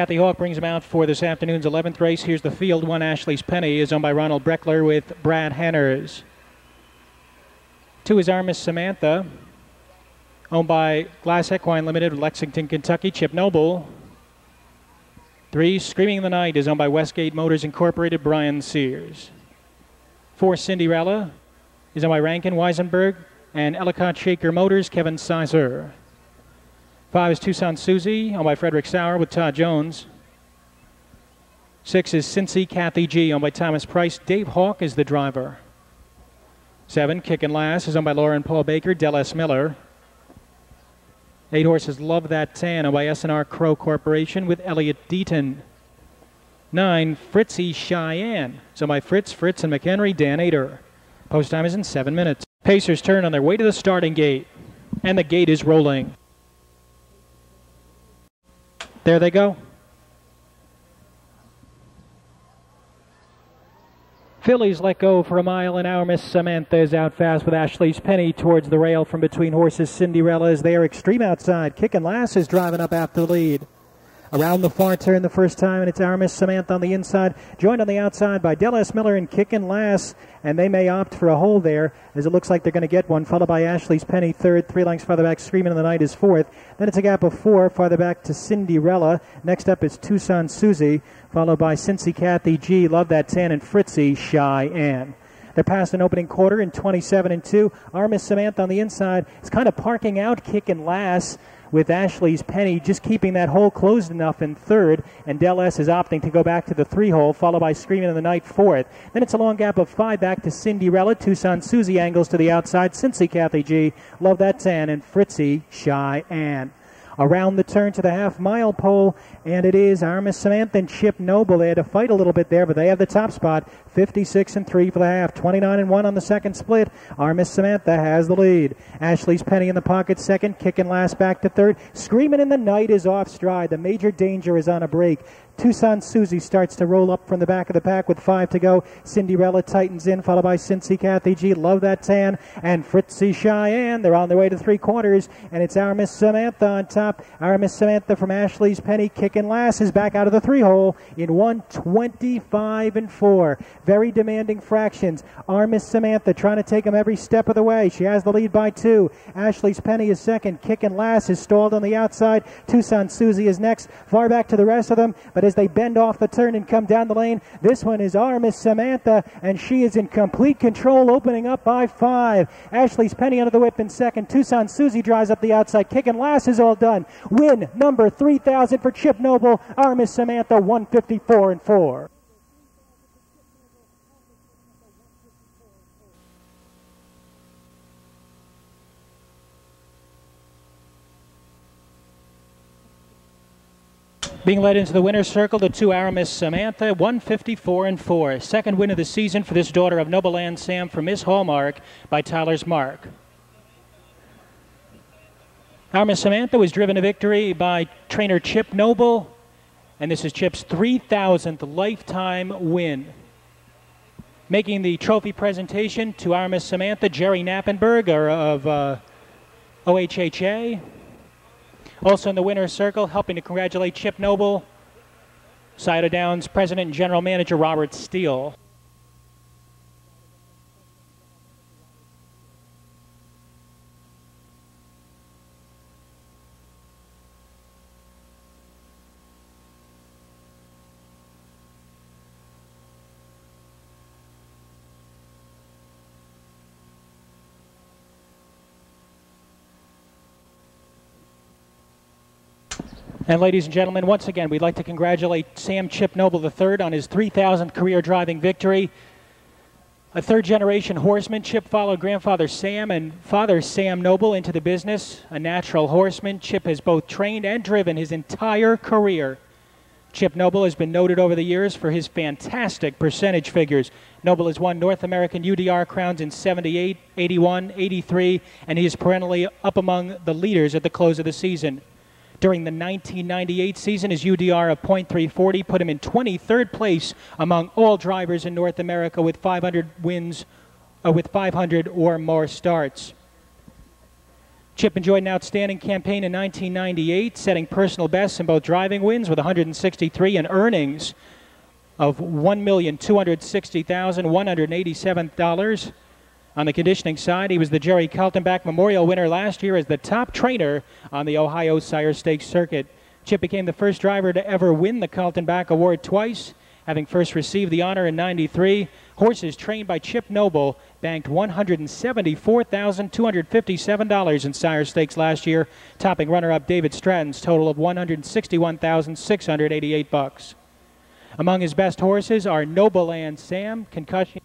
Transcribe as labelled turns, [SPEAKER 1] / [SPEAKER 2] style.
[SPEAKER 1] Kathy Hawk brings him out for this afternoon's 11th race. Here's the field. One Ashley's Penny is owned by Ronald Breckler with Brad Henners. Two is Our Miss Samantha, owned by Glass Equine Limited, Lexington, Kentucky. Chip Noble. Three, Screaming in the Night is owned by Westgate Motors Incorporated, Brian Sears. Four, Cinderella is owned by Rankin Weisenberg and Ellicott Shaker Motors, Kevin Sizer. Five is Tucson Susie, owned by Frederick Sauer with Todd Jones. Six is Cincy Kathy G, owned by Thomas Price. Dave Hawk is the driver. Seven, Kickin' Lass, is owned by Lauren Paul Baker, Del S. Miller. Eight horses Love That Tan, owned by SNR Crow Corporation with Elliot Deaton. Nine, Fritzy Cheyenne, so by Fritz, Fritz, and McHenry, Dan Ader. Post time is in seven minutes. Pacers turn on their way to the starting gate, and the gate is rolling. There they go. Fillies let go for a mile an hour. Miss Samantha is out fast with Ashley's Penny towards the rail from between horses. Cinderella is there extreme outside. Kicking Lass is driving up after the lead. Around the far turn the first time, and it's Our Miss Samantha on the inside, joined on the outside by Del S. Miller and Kickin' Lass, and they may opt for a hole there, as it looks like they're going to get one, followed by Ashley's Penny third, three lengths farther back, Screaming in the Night is fourth. Then it's a gap of four, farther back to Cinderella. Next up is Tucson Susie, followed by Cincy Kathy G, Love That Tan, and Fritzy Cheyenne. They're past an opening quarter in 27 and 2. Our Miss Samantha on the inside is kind of parking out, Kicking Lass with Ashley's Penny just keeping that hole closed enough in third, and Del S is opting to go back to the three hole, followed by Screaming in the Night fourth. Then it's a long gap of five back to Cinderella, Tucson Susie angles to the outside, Cincy Kathy G, Love That Tan, and Fritzy Cheyenne around the turn to the half mile pole, and it is Our Miss Samantha and Chip Noble. They had to fight a little bit there, but they have the top spot. 56 and 3 for the half, 29 and 1 on the second split. Our Miss Samantha has the lead. Ashley's Penny in the pocket second, Kicking Lass back to third. Screaming in the night is off stride. The major danger is on a break. Tucson Susie starts to roll up from the back of the pack with five to go. Cinderella tightens in, followed by Cincy Kathy G. Love that tan. And Fritzy Cheyenne. They're on their way to three quarters. And it's our Miss Samantha on top. Our Miss Samantha from Ashley's Penny Kicking Lass is back out of the three hole in 125 and 4. Very demanding fractions. Our Miss Samantha trying to take them every step of the way. She has the lead by two. Ashley's Penny is second. Kicking Lass is stalled on the outside. Tucson Susie is next. Far back to the rest of them. But as they bend off the turn and come down the lane. This one is our Miss Samantha, and she is in complete control, opening up by five. Ashley's Penny under the whip in second. Tucson Susie drives up the outside, Kicking Lass is all done. Win number 3,000 for Chip Noble. Our Miss Samantha, 154 and 4. Being led into the winner's circle, the two Our Miss Samantha, 154 and 4. Second win of the season for this daughter of Noble Land Sam for Miss Hallmark by Tyler's Mark. Our Miss Samantha was driven to victory by trainer Chip Noble, and this is Chip's 3,000th lifetime win. Making the trophy presentation to Our Miss Samantha, Jerry Knappenberg of uh, OHHA. Also in the winner's circle, helping to congratulate Chip Noble, Scioto Downs President and General Manager Robert Steele. And ladies and gentlemen, once again, we'd like to congratulate Sam Chip Noble III on his 3,000th career driving victory. A third generation horseman, Chip followed grandfather Sam and father Sam Noble into the business. A natural horseman, Chip has both trained and driven his entire career. Chip Noble has been noted over the years for his fantastic percentage figures. Noble has won North American UDR crowns in 78, 81, 83, and he is perennially up among the leaders at the close of the season. During the 1998 season, his UDR of .340 put him in 23rd place among all drivers in North America with 500 wins, uh, with 500 or more starts. Chip enjoyed an outstanding campaign in 1998, setting personal bests in both driving wins with 163 and earnings of $1,260,187. On the conditioning side, he was the Jerry Kaltenbach Memorial winner last year as the top trainer on the Ohio Sire Stakes circuit. Chip became the first driver to ever win the Kaltenbach Award twice, having first received the honor in 93. Horses trained by Chip Noble banked $174,257 in Sire Stakes last year, topping runner-up David Stratton's total of 161,688 bucks. Among his best horses are Noble Land Sam, Concussion